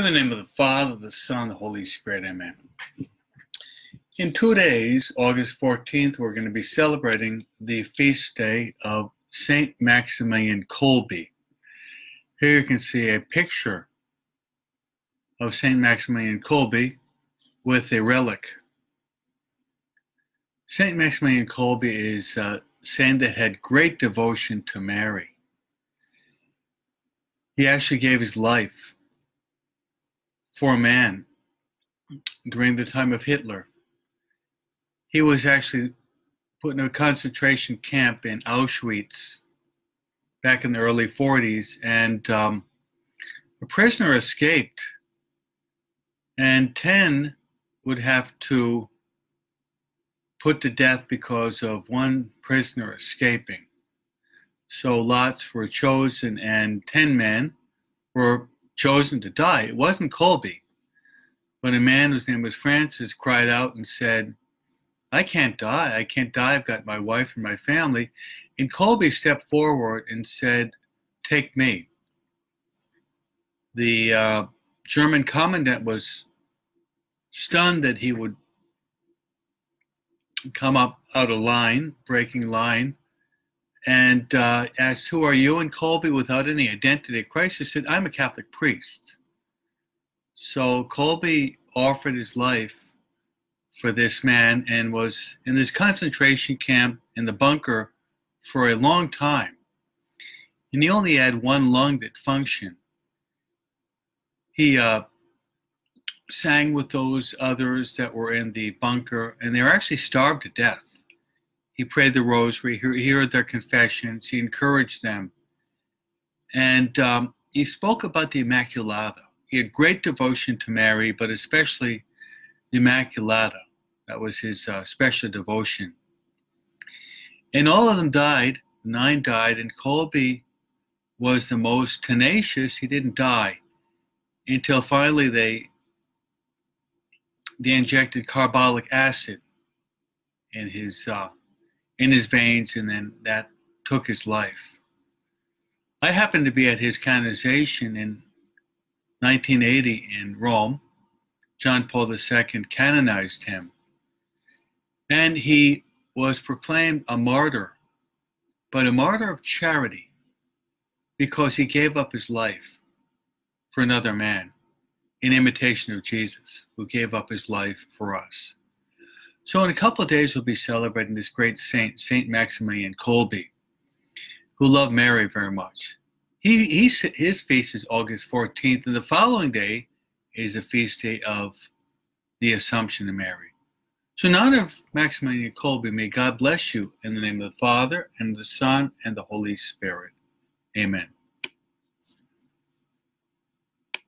In the name of the Father, the Son, the Holy Spirit, amen. In two days, August 14th, we're going to be celebrating the feast day of St. Maximilian Kolbe. Here you can see a picture of St. Maximilian Kolbe with a relic. St. Maximilian Kolbe is a saint that had great devotion to Mary. He actually gave his life for man during the time of Hitler. He was actually put in a concentration camp in Auschwitz back in the early 40s, and um, a prisoner escaped, and 10 would have to put to death because of one prisoner escaping. So lots were chosen, and 10 men were chosen to die. It wasn't Kolbe. but a man whose name was Francis cried out and said, I can't die. I can't die. I've got my wife and my family. And Kolbe stepped forward and said, Take me. The uh, German commandant was stunned that he would come up out of line, breaking line, and uh, asked, Who are you? And Kolbe, without any identity crisis, said, I'm a Catholic priest. So Kolbe offered his life for this man and was in this concentration camp in the bunker for a long time. And he only had one lung that functioned. He uh, sang with those others that were in the bunker, and they were actually starved to death. He prayed the rosary. He heard their confessions. He encouraged them. And um, he spoke about the Immaculata. He had great devotion to Mary, but especially the Immaculata. That was his uh, special devotion. And all of them died. Nine died, and Kolbe was the most tenacious. He didn't die until finally they they injected carbolic acid in his uh, in his veins, and then that took his life. I happened to be at his canonization in 1980 in Rome. John Paul II canonized him. And he was proclaimed a martyr, but a martyr of charity because he gave up his life for another man in imitation of Jesus, who gave up his life for us. So in a couple of days, we'll be celebrating this great saint, Saint Maximilian Kolbe, who loved Mary very much. He, he, his feast is August 14th, and the following day is the feast day of the Assumption of Mary. So in of Maximilian Kolbe, may God bless you in the name of the Father, and the Son, and the Holy Spirit. Amen.